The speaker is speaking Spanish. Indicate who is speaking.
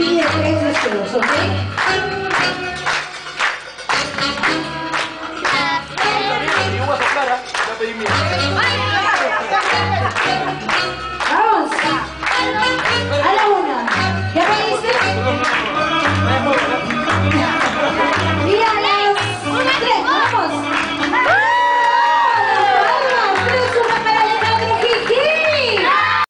Speaker 1: Pide tres deseos, ¿ok?